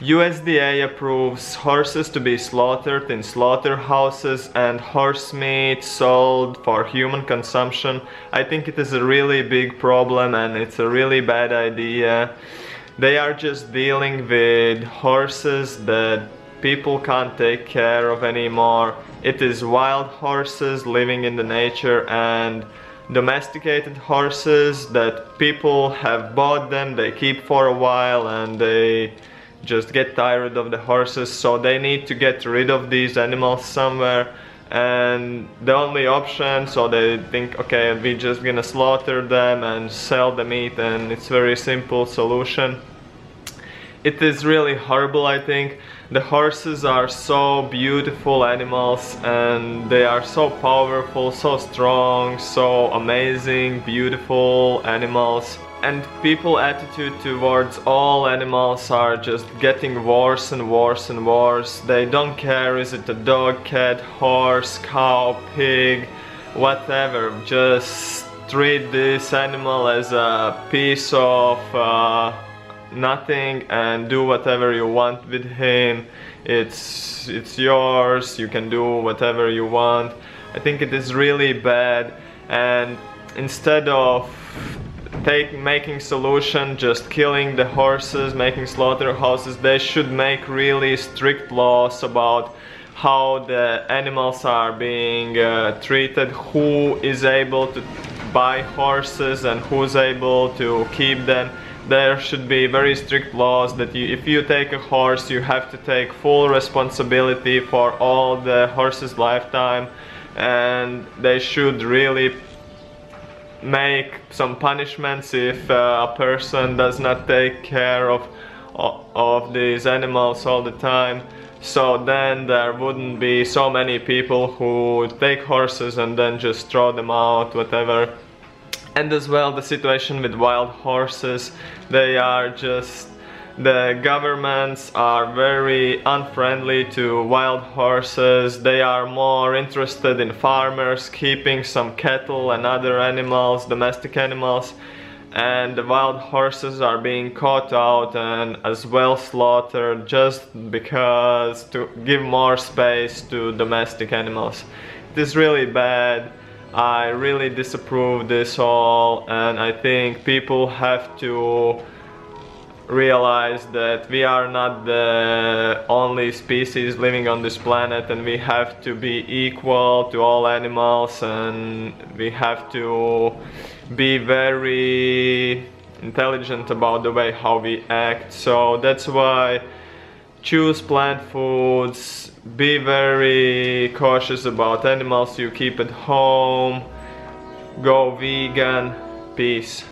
USDA approves horses to be slaughtered in slaughterhouses and horse meat sold for human consumption. I think it is a really big problem and it's a really bad idea. They are just dealing with horses that people can't take care of anymore. It is wild horses living in the nature and domesticated horses that people have bought them, they keep for a while and they just get tired of the horses so they need to get rid of these animals somewhere. And the only option so they think okay we just gonna slaughter them and sell the meat and it's very simple solution. It is really horrible I think. The horses are so beautiful animals and they are so powerful so strong so amazing beautiful animals and people attitude towards all animals are just getting worse and worse and worse. They don't care is it a dog cat horse cow pig whatever. Just treat this animal as a piece of uh, nothing and do whatever you want with him. It's it's yours you can do whatever you want. I think it is really bad. And instead of take making solution just killing the horses making slaughterhouses they should make really strict laws about how the animals are being uh, treated who is able to buy horses and who's able to keep them. There should be very strict laws that you, if you take a horse you have to take full responsibility for all the horse's lifetime and they should really make some punishments if uh, a person does not take care of of these animals all the time. So then there wouldn't be so many people who take horses and then just throw them out whatever. And as well the situation with wild horses they are just the governments are very unfriendly to wild horses. They are more interested in farmers keeping some cattle and other animals, domestic animals. And the wild horses are being caught out and as well slaughtered just because to give more space to domestic animals. It is really bad. I really disapprove this all and I think people have to realize that we are not the only species living on this planet and we have to be equal to all animals and we have to be very intelligent about the way how we act. So that's why choose plant foods be very cautious about animals you keep at home go vegan peace